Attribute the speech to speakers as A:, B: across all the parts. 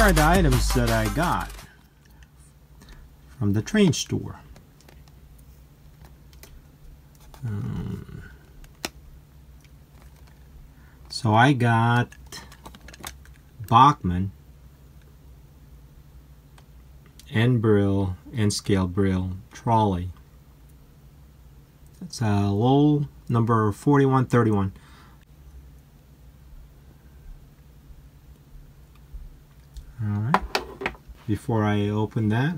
A: items that I got from the train store. Um, so I got Bachmann and brill and scale brill trolley. It's a Lowell number 4131. Before I open that,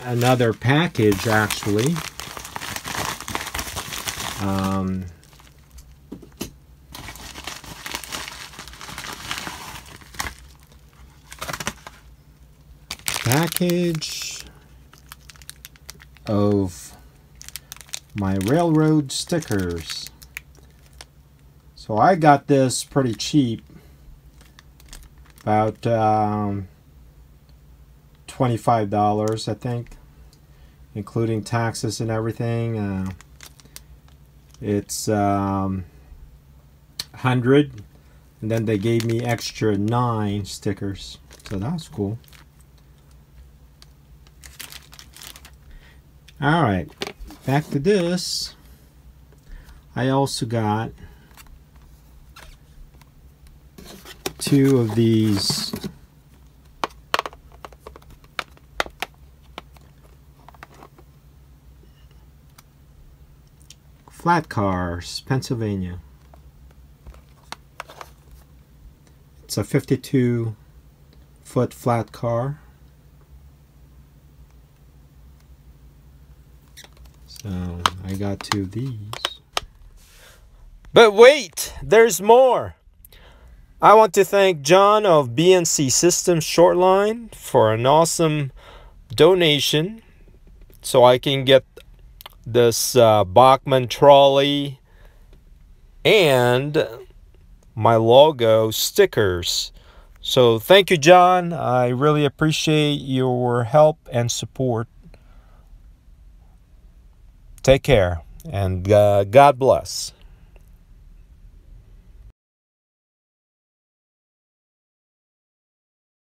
A: another package actually. Um, package of my railroad stickers. So I got this pretty cheap, about um, $25 I think, including taxes and everything. Uh, it's um, 100 and then they gave me extra 9 stickers, so that's cool. Alright, back to this. I also got two of these flat cars, Pennsylvania. It's a 52 foot flat car. So I got two of these. But wait, there's more. I want to thank John of BNC Systems Shortline for an awesome donation so I can get this uh, Bachmann trolley and my logo stickers. So thank you, John. I really appreciate your help and support. Take care and uh, God bless.